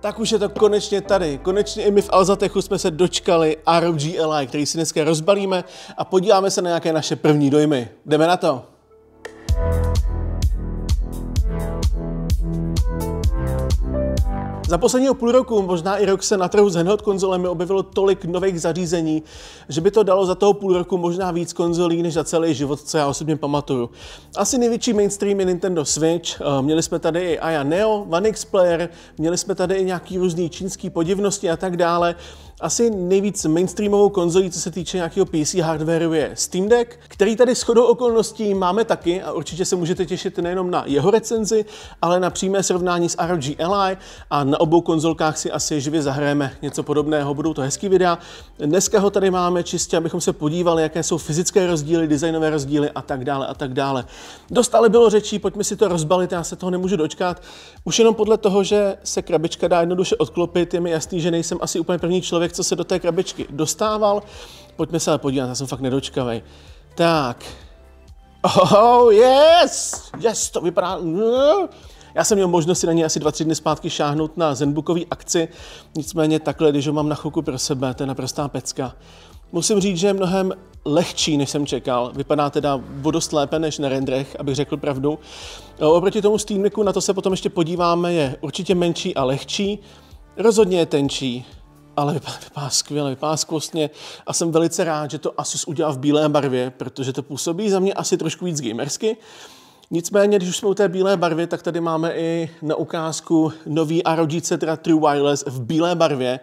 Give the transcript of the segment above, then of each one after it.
Tak už je to konečně tady. Konečně i my v Alzatechu jsme se dočkali ROG Ally, který si dneska rozbalíme a podíváme se na nějaké naše první dojmy. Jdeme na to. Za posledního půl roku, možná i rok se na trhu s handheld konzolemi objevilo tolik nových zařízení, že by to dalo za toho půl roku možná víc konzolí, než za celý život, co já osobně pamatuju. Asi největší mainstream je Nintendo Switch, eh, měli jsme tady i Aya Neo, One X Player, měli jsme tady i nějaký různý čínský podivnosti a tak dále. Asi nejvíc mainstreamovou konzolí, co se týče nějakého PC hardwareu, je Steam Deck, který tady shodou okolností máme taky a určitě se můžete těšit nejenom na jeho recenzi, ale na přímé srovnání s ROG Ally a na obou konzolkách si asi živě zahrajeme něco podobného. Budou to hezký videa. Dneska ho tady máme čistě, abychom se podívali, jaké jsou fyzické rozdíly, designové rozdíly a tak dále a tak dále. Dost ale bylo řečí, pojďme si to rozbalit, já se toho nemůžu dočkat. Už jenom podle toho, že se krabička dá jednoduše odklopit, je mi jasný, že nejsem asi úplně první člověk, člověk, co se do té krabičky dostával. Pojďme se ale podívat, já jsem fakt nedočkavý. Tak. Oh, yes! Yes, to vypadá... Já jsem měl možnost si na ně asi dva, tři dny zpátky šáhnout na Zenbookový akci, nicméně takhle, když ho mám na chvilku pro sebe, to je naprostá pecka. Musím říct, že je mnohem lehčí, než jsem čekal. Vypadá teda vodost lépe než na rendrech, abych řekl pravdu. Oproti tomu Steam Decku, na to se potom ještě podíváme, je určitě menší a lehčí. Rozhodně je tenčí ale vypadá, vypadá skvěle, vypadá skvostně a jsem velice rád, že to Asus udělal v bílé barvě, protože to působí za mě asi trošku víc gamersky. Nicméně, když už jsme u té bílé barvy, tak tady máme i na ukázku nový ROG Cetra True Wireless v bílé barvě.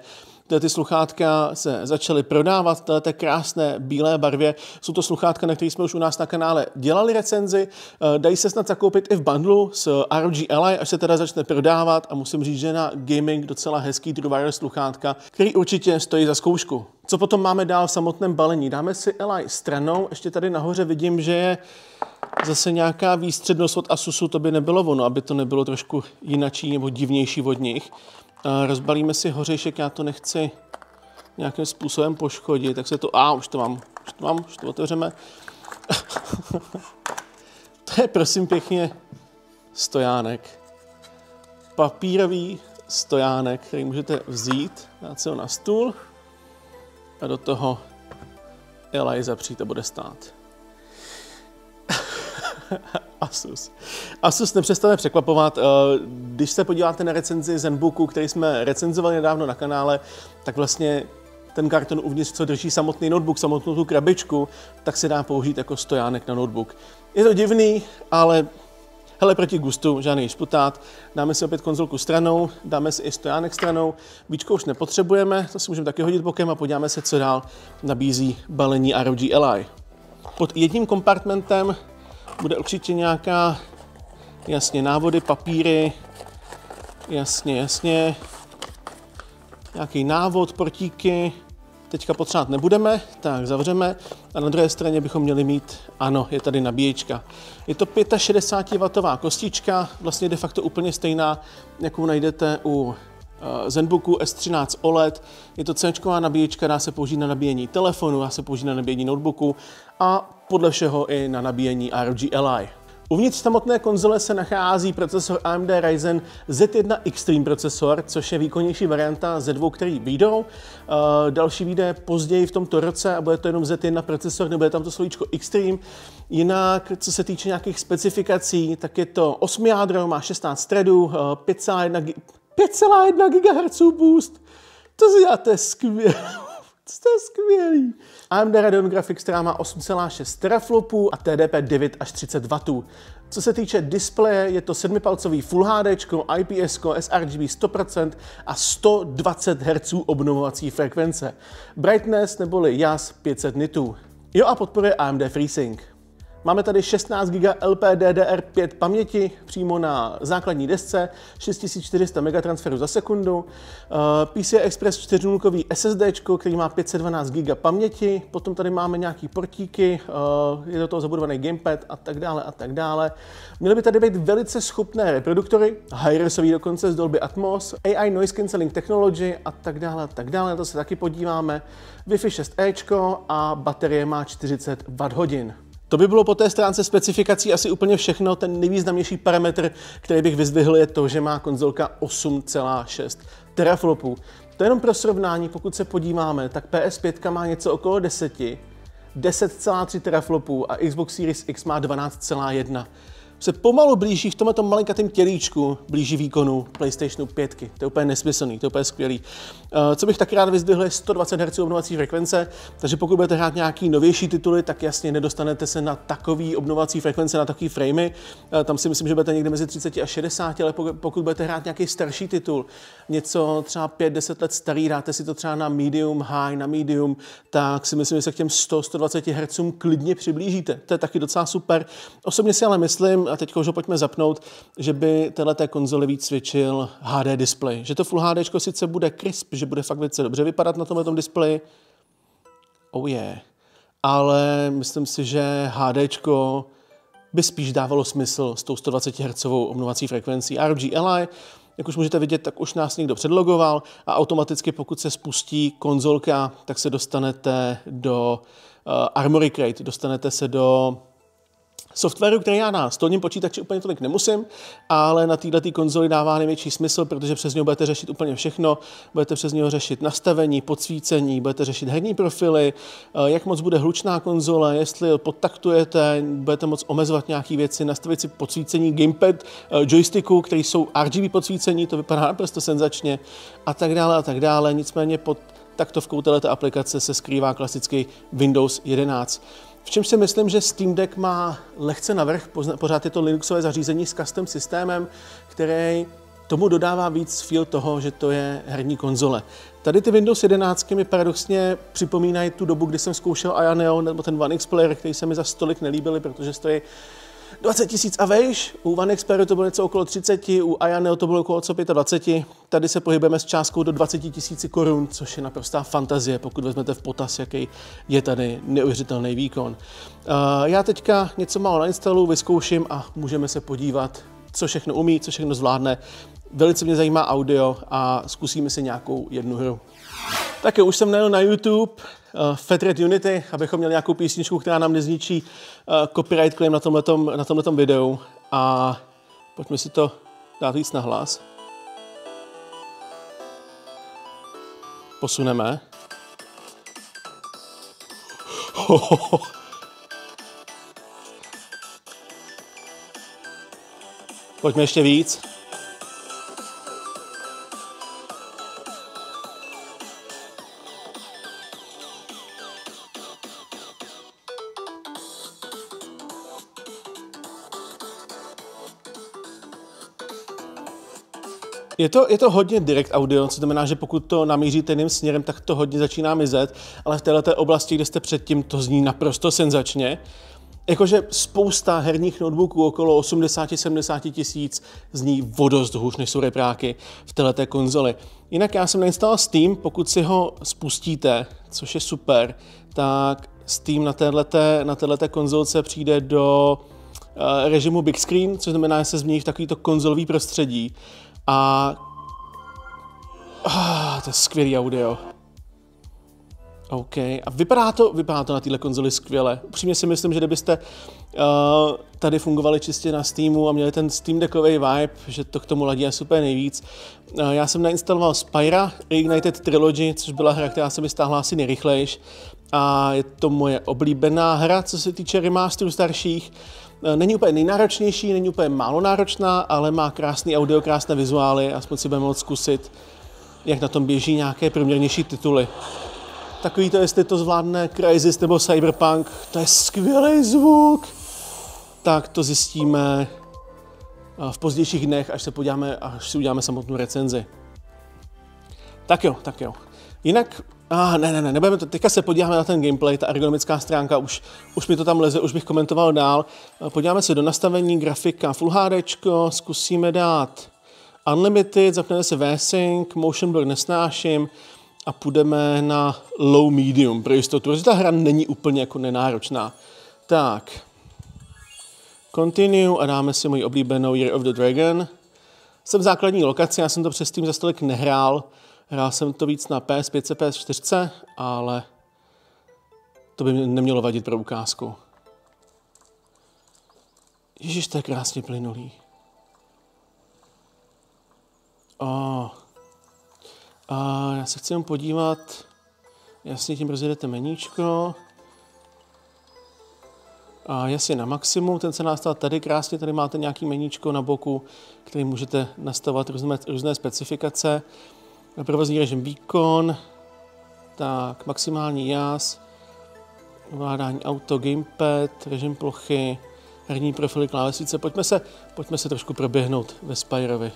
Tyhle ty sluchátka se začaly prodávat v té krásné bílé barvě. Jsou to sluchátka, na kterých jsme už u nás na kanále dělali recenzi. Eh, dají se snad zakoupit i v bundlu s ROG Ally, až se teda začne prodávat a musím říct, že na gaming docela hezký True sluchátka, který určitě stojí za zkoušku. Co potom máme dál v samotném balení? Dáme si Ally stranou, ještě tady nahoře vidím, že je zase nějaká výstřednost od Asusu, to by nebylo ono, aby to nebylo trošku jinačí nebo divnější od nich. Rozbalíme si hořejšek, já to nechci nějakým způsobem poškodit, tak se to, a už to mám, už to mám, už to otevřeme. to je prosím pěkně stojánek. Papírový stojánek, který můžete vzít, dát si ho na stůl a do toho Eli zapřít a bude stát. Asus. Asus nepřestane překvapovat. Eh, když se podíváte na recenzi Zenbooku, který jsme recenzovali nedávno na kanále, tak vlastně ten karton uvnitř, co drží samotný notebook, samotnou tu krabičku, tak se dá použít jako stojánek na notebook. Je to divný, ale hele, proti gustu, žádný šputát. Dáme si opět konzolku stranou, dáme si i stojánek stranou. Víčko už nepotřebujeme, to si můžeme taky hodit bokem a podíváme se, co dál nabízí balení ROG Ally. Pod jedním kompartmentem bude určitě nějaká, jasně, návody, papíry, jasně, jasně, nějaký návod, portíky, teďka potřebovat nebudeme, tak zavřeme. A na druhé straně bychom měli mít, ano, je tady nabíječka. Je to 65W kostička, vlastně de facto úplně stejná, jakou najdete u Zenbooku S13 OLED. Je to C nabíječka, dá se použít na nabíjení telefonu, dá se použít na nabíjení notebooku a podle všeho i na nabíjení ROG Ally. Uvnitř samotné konzole se nachází procesor AMD Ryzen Z1 Extreme procesor, což je výkonnější varianta Z2, který vyjdou. Uh, další vyjde později v tomto roce a bude to jenom Z1 procesor, nebude tam to slovíčko Extreme. Jinak, co se týče nějakých specifikací, tak je to 8 jádro, má 16 threadů, 5,1 5,1 GHz boost. To je skvělé. To je skvělý. AMD Radeon Graphics, která má 8,6 teraflopů a TDP 9 až 30 W. Co se týče displeje, je to 7-palcový Full HD, IPS, sRGB 100% a 120 Hz obnovovací frekvence. Brightness neboli jas 500 nitů. Jo a podporuje AMD FreeSync. Máme tady 16 GB LPDDR5 paměti přímo na základní desce, 6400 megatransferů za sekundu, eh, PCI Express 4.0 SSD, který má 512 GB paměti, potom tady máme nějaký portíky, eh, je do toho zabudovaný gamepad a tak dále a tak dále. Měly by tady být velice schopné reproduktory, high dokonce z Dolby Atmos, AI Noise Cancelling Technology a tak dále a tak dále, na to se taky podíváme. Wi-Fi 6E a baterie má 40 Wh. To by bylo po té stránce specifikací asi úplně všechno. Ten nejvýznamnější parametr, který bych vyzdvihl, je to, že má konzolka 8,6 teraflopů. To je jenom pro srovnání, pokud se podíváme, tak PS5 má něco okolo 10, 10,3 teraflopů a Xbox Series X má 12,1 se pomalu blíží v tomto malinkatém tělíčku, blíží výkonu PlayStationu 5. To je úplně nesmyslný, to je úplně skvělý. Uh, co bych taky rád vyzdvihl, je 120 Hz obnovací frekvence, takže pokud budete hrát nějaký novější tituly, tak jasně nedostanete se na takový obnovací frekvence, na takový framey. Uh, tam si myslím, že budete někde mezi 30 a 60, ale pokud budete hrát nějaký starší titul, něco třeba 5-10 let starý, dáte si to třeba na medium, high, na medium, tak si myslím, že se k těm 100-120 Hz klidně přiblížíte. To je taky docela super. Osobně si ale myslím, a teď už ho pojďme zapnout, že by této konzoli víc cvičil HD display. Že to Full HD sice bude crisp, že bude fakt velice dobře vypadat na tomhle displeji, oh yeah. ale myslím si, že HD by spíš dávalo smysl s tou 120 Hz obnovací frekvencí. ROG Ally, jak už můžete vidět, tak už nás někdo předlogoval a automaticky pokud se spustí konzolka, tak se dostanete do uh, Armory Crate, dostanete se do softwaru, který já na stolním počítači úplně tolik nemusím, ale na této konzoli dává největší smysl, protože přes něj budete řešit úplně všechno. Budete přes něj řešit nastavení, podsvícení, budete řešit herní profily, eh, jak moc bude hlučná konzole, jestli podtaktujete, budete moc omezovat nějaké věci, nastavit si podsvícení gamepad, eh, joysticku, který jsou RGB podsvícení, to vypadá naprosto senzačně a tak dále a tak dále. Nicméně pod taktovkou této aplikace se skrývá klasický Windows 11. V čem si myslím, že Steam Deck má lehce navrh, pořád je to Linuxové zařízení s custom systémem, který tomu dodává víc feel toho, že to je herní konzole. Tady ty Windows 11 mi paradoxně připomínají tu dobu, kdy jsem zkoušel Aya nebo ten One X Player, který se mi za stolik nelíbily, protože stojí 20 tisíc a vejš, u One Xperu to bylo něco okolo 30, u Ayaneo to bylo okolo co 25, tady se pohybujeme s částkou do 20 tisíc korun, což je naprostá fantazie, pokud vezmete v potaz, jaký je tady neuvěřitelný výkon. Uh, já teďka něco málo nainstaluji, vyzkouším a můžeme se podívat, co všechno umí, co všechno zvládne. Velice mě zajímá audio a zkusíme si nějakou jednu hru. Tak už jsem najel na YouTube uh, Fat Red Unity, abychom měli nějakou písničku, která nám nezničí uh, copyright claim na tomhletom, na tomhletom videu. A pojďme si to dát víc na hlas. Posuneme. Pojďme ještě víc. Je to, je to hodně direct audio, co znamená, že pokud to namíříte jiným směrem, tak to hodně začíná mizet, ale v této oblasti, kde jste předtím, to zní naprosto senzačně. Jakože spousta herních notebooků, okolo 80-70 tisíc, zní vodost hůř, než jsou repráky v této konzoli. Jinak já jsem nainstaloval Steam, pokud si ho spustíte, což je super, tak Steam na této, na této konzolce přijde do uh, režimu big screen, což znamená, že se změní v takovýto konzolový prostředí. A ah, to je skvělý audio. OK. A vypadá to, vypadá to na této konzoli skvěle. Upřímně si myslím, že kdybyste uh, tady fungovali čistě na Steamu a měli ten Steam Deckový vibe, že to k tomu ladí super nejvíc. Uh, já jsem nainstaloval Spyra Ignited Trilogy, což byla hra, která se mi stáhla asi nejrychlejš. A je to moje oblíbená hra, co se týče remasterů starších. Eh, není úplně nejnáročnější, není úplně málo náročná, ale má krásný audio, krásné vizuály, aspoň si budeme moct zkusit, jak na tom běží nějaké průměrnější tituly. Takový to, jestli to zvládne Crysis nebo Cyberpunk, to je skvělý zvuk, tak to zjistíme eh, v pozdějších dnech, až se podíváme, až si uděláme samotnou recenzi. Tak jo, tak jo. Jinak Ah, ne, ne, ne, nebudeme to. Teďka se podíváme na ten gameplay, ta ergonomická stránka, už, už mi to tam leze, už bych komentoval dál. Eh, podíváme se do nastavení grafika Full HD, zkusíme dát Unlimited, zapneme se VSync, Motion Blur nesnáším a půjdeme na Low Medium pro jistotu, protože ta hra není úplně jako nenáročná. Tak, Continue a dáme si moji oblíbenou Year of the Dragon. Jsem v základní lokaci, já jsem to přes tím za stolik nehrál, Hrál jsem to víc na PS5, PS4, ale to by nemělo vadit pro ukázku. Ježíš, to je krásně plynulý. Oh. A já se chci jenom podívat, jasně tím rozjedete meníčko. A jasně na maximum, ten se nastavil tady krásně, tady máte nějaký meníčko na boku, který můžete nastavovat různé, různé specifikace. Provozní režim výkon, tak maximální jas, ovládání auto, gamepad, režim plochy, herní profily, klávesnice. Pojďme se, pojďme se trošku proběhnout ve Spyrovi.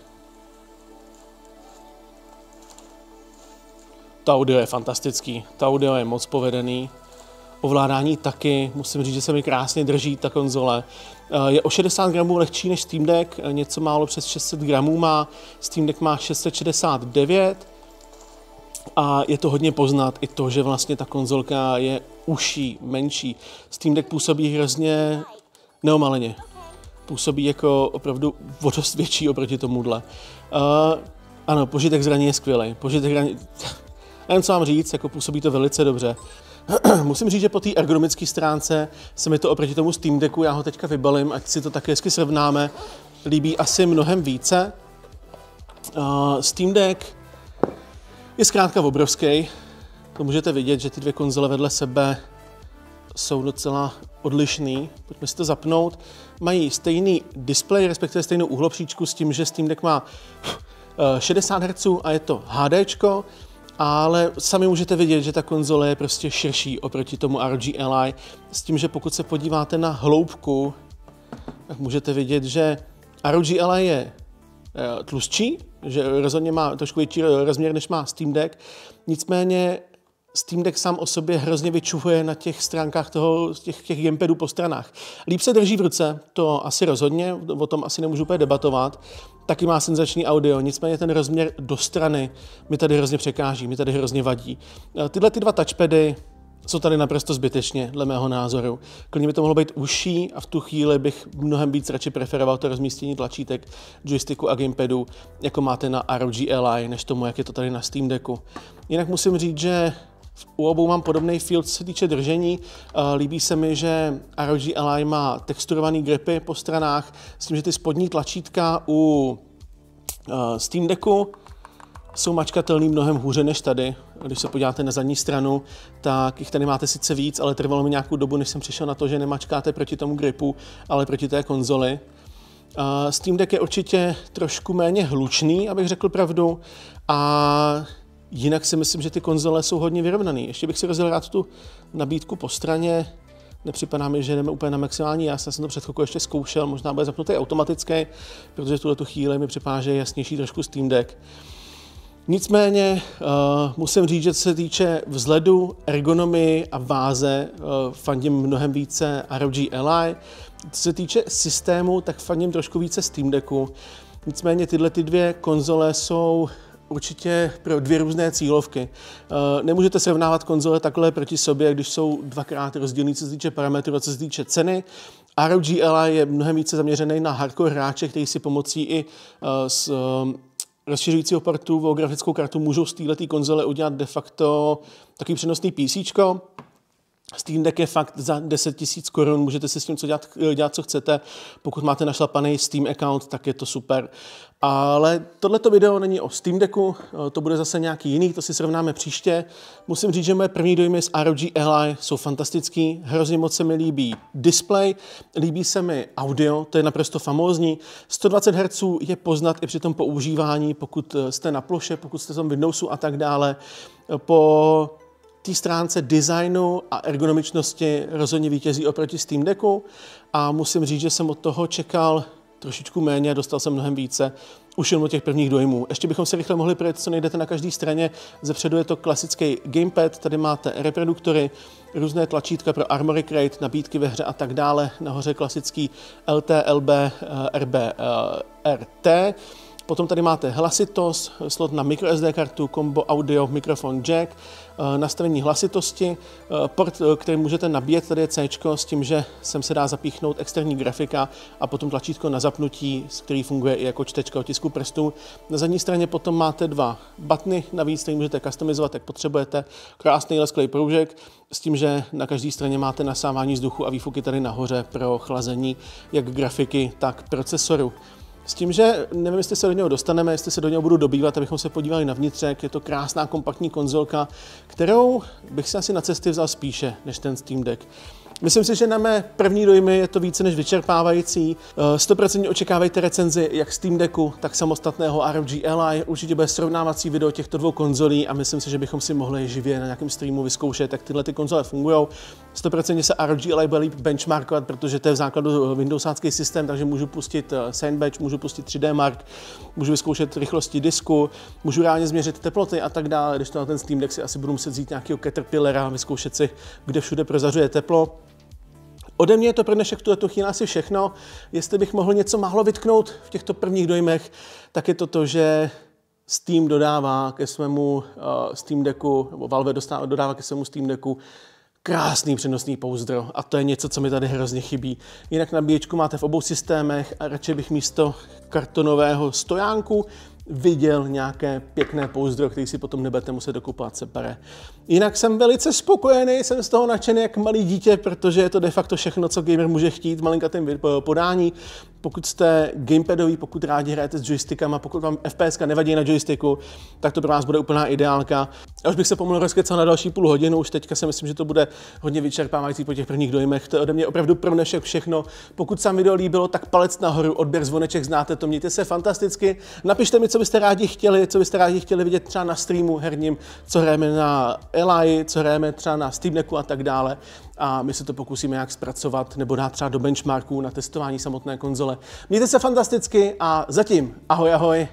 To audio je fantastický, to audio je moc povedený. Ovládání taky, musím říct, že se mi krásně drží ta konzole. Eh, je o 60 gramů lehčí než Steam Deck, eh, něco málo přes 600 gramů má, Steam Deck má 669 a je to hodně poznat i to, že vlastně ta konzolka je uší, menší. Steam Deck působí hrozně neomaleně. Působí jako opravdu o dost větší oproti tomuhle. Uh, ano, požitek zraní je skvělý. Požitek zraní... Nevím, co mám říct, jako působí to velice dobře. Musím říct, že po té ergonomické stránce se mi to oproti tomu Steam Decku, já ho teďka vybalím, ať si to také hezky srovnáme, líbí asi mnohem více. Uh, Steam Deck je zkrátka obrovský. To můžete vidět, že ty dvě konzole vedle sebe jsou docela odlišný. Pojďme si to zapnout. Mají stejný displej, respektive stejnou uhlopříčku s tím, že Steam Deck má 60 Hz a je to HD, ale sami můžete vidět, že ta konzole je prostě širší oproti tomu ROG Ally, s tím, že pokud se podíváte na hloubku, tak můžete vidět, že ROG Ally je eh, tlustší, že rozhodně má trošku větší rozměr, než má Steam Deck, nicméně Steam Deck sám o sobě hrozně vyčuhuje na těch stránkách toho, těch, těch gamepadů po stranách. Líp se drží v ruce, to asi rozhodně, o tom asi nemůžu úplně debatovat. Taky má senzační audio, nicméně ten rozměr do strany mi tady hrozně překáží, mi tady hrozně vadí. Tyhle ty dva touchpady jsou tady naprosto zbytečně, dle mého názoru. Klidně by to mohlo být užší a v tu chvíli bych mnohem víc radši preferoval to rozmístění tlačítek, joysticku a gamepadu, jako máte na ROG Ally, než tomu, jak je to tady na Steam Decku. Jinak musím říct, že u obou mám podobný feel, co se týče držení. Eh, líbí se mi, že ROG Ally má texturované gripy po stranách, s tím, že ty spodní tlačítka u eh, Steam Decku jsou mačkatelný mnohem hůře než tady. Když se podíváte na zadní stranu, tak jich tady máte sice víc, ale trvalo mi nějakou dobu, než jsem přišel na to, že nemačkáte proti tomu gripu, ale proti té konzoli. Uh, Steam Deck je určitě trošku méně hlučný, abych řekl pravdu, a Jinak si myslím, že ty konzole jsou hodně vyrovnané. Ještě bych si rozdělil rád tu nabídku po straně. Nepřipadá mi, že jdeme úplně na maximální Já jsem to před chvilkou ještě zkoušel, možná bude zapnutý automaticky, protože v tuhle tu chvíli mi připadá, že je jasnější trošku Steam Deck. Nicméně uh, musím říct, že co se týče vzhledu, ergonomii a váze, uh, fandím mnohem více ROG Ally. Co se týče systému, tak fandím trošku více Steam Decku. Nicméně tyhle ty dvě konzole jsou určitě pro dvě různé cílovky. Eh, nemůžete srovnávat konzole takhle proti sobě, když jsou dvakrát rozdílný, co se týče parametrů a co se týče ceny. ROG Ally je mnohem více zaměřený na hardcore hráče, kteří si pomocí i s rozšiřujícího portu v grafickou kartu můžou z této konzole udělat de facto takový přenosný PC. Steam Deck je fakt za 10 tisíc korun, můžete si s tím co dělat, dělat, co chcete. Pokud máte našlapaný Steam account, tak je to super. Ale tohleto video není o Steam Decku, to bude zase nějaký jiný, to si srovnáme příště. Musím říct, že moje první dojmy z ROG Ally jsou fantastický, hrozně moc se mi líbí display, líbí se mi audio, to je naprosto famózní. 120 Hz je poznat i při tom používání, pokud jste na ploše, pokud jste v Windowsu a tak dále. Po té stránce designu a ergonomičnosti rozhodně vítězí oproti Steam Decku a musím říct, že jsem od toho čekal trošičku méně, dostal jsem mnohem více, už jen od těch prvních dojmů. Ještě bychom se rychle mohli projet, co nejdete na každé straně. Zepředu je to klasický gamepad, tady máte reproduktory, různé tlačítka pro Armory Crate, nabídky ve hře a tak dále. Nahoře klasický LT, LB, RB, RT. Potom tady máte hlasitost, slot na microSD kartu, combo audio, mikrofon jack, eh, nastavení hlasitosti, eh, port, eh, který můžete nabíjet, tady je C, s tím, že sem se dá zapíchnout externí grafika a potom tlačítko na zapnutí, který funguje i jako čtečka otisku prstů. Na zadní straně potom máte dva butny, navíc, který můžete customizovat, jak potřebujete. Krásný lesklý proužek, s tím, že na každé straně máte nasávání vzduchu a výfuky tady nahoře pro chlazení jak grafiky, tak procesoru. S tím, že nevím, jestli se do něho dostaneme, jestli se do něho budu dobývat, abychom se podívali na vnitřek. Je to krásná kompaktní konzolka, kterou bych si asi na cesty vzal spíše než ten Steam Deck. Myslím si, že na mé první dojmy je to více než vyčerpávající. 100% očekávejte recenzi jak Steam Decku, tak samostatného ROG Ally. Určitě bude srovnávací video těchto dvou konzolí a myslím si, že bychom si mohli živě na nějakém streamu vyzkoušet, jak tyhle ty konzole fungují. 100% se ROG Ally bude líp benchmarkovat, protože to je v základu Windowsácký systém, takže můžu pustit eh, Sandbatch, můžu pustit 3D Mark, můžu vyzkoušet rychlosti disku, můžu reálně změřit teploty a tak dále. Když to na ten Steam Deck si asi budu muset vzít nějakého Caterpillara, vyzkoušet si, kde všude prozařuje teplo. Ode mě je to pro dnešek tuto chvíli asi všechno. Jestli bych mohl něco málo vytknout v těchto prvních dojmech, tak je to to, že Steam dodává ke svému uh, Steam Decku, nebo Valve dostává, dodává ke svému Steam Decku krásný přenosný pouzdro a to je něco, co mi tady hrozně chybí. Jinak nabíječku máte v obou systémech a radši bych místo kartonového stojánku viděl nějaké pěkné pouzdro, který si potom nebudete muset dokupovat separé. Jinak jsem velice spokojený, jsem z toho nadšený jak malý dítě, protože je to de facto všechno, co gamer může chtít, malinkatým podání. Pokud jste gamepadový, pokud rádi hrajete s joystickama, pokud vám FPS nevadí na joysticku, tak to pro vás bude úplná ideálka. Já už bych se pomalu rozkecal na další půl hodinu, už teďka si myslím, že to bude hodně vyčerpávající po těch prvních dojmech. To je ode mě opravdu pro dnešek všechno. Pokud se vám video líbilo, tak palec nahoru, odběr zvoneček znáte to, mějte se fantasticky. Napište mi, co byste rádi chtěli, co byste rádi chtěli vidět třeba na streamu herním, co hrajeme na Eli, co hrajeme třeba na Steam Decku a tak dále. A my se to pokusíme jak zpracovat nebo dát třeba do benchmarku na testování samotné konzole. Mějte se fantasticky a zatím ahoj ahoj.